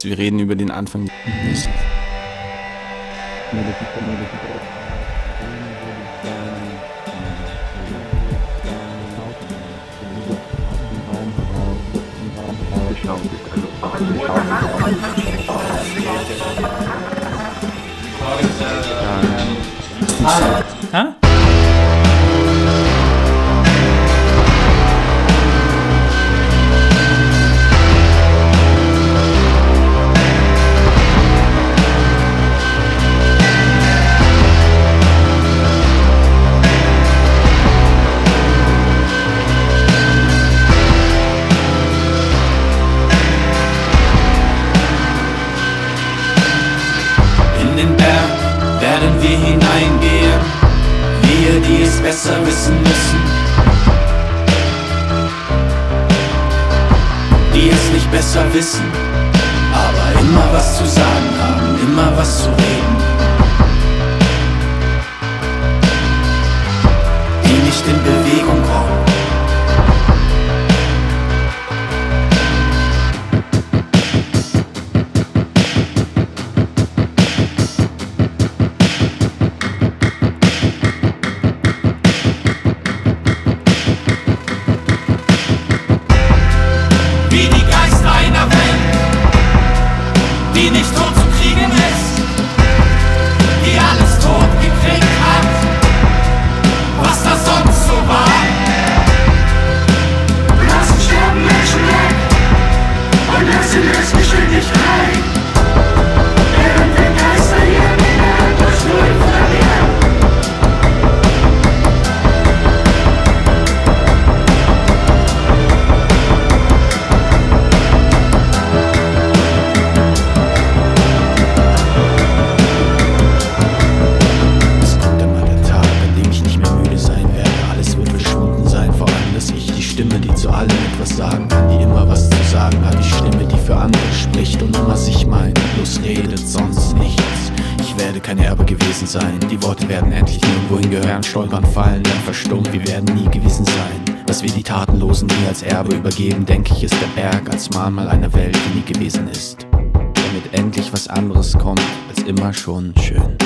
Wir reden über den Anfang nicht. Ha? Besser wissen müssen. Die es nicht besser wissen, die nicht tot zu allem etwas sagen kann, die immer was zu sagen hat, die Stimme, die für andere spricht und nur was ich meine, bloß redet, sonst nichts. Ich werde kein Erbe gewesen sein, die Worte werden endlich nirgendwo hingehören, stolpern, fallen, dann verstummen, wir werden nie gewesen sein. Was wir die Tatenlosen nie als Erbe übergeben, denke ich, ist der Berg als Mahnmal einer Welt, die nie gewesen ist. Damit endlich was anderes kommt als immer schon schön.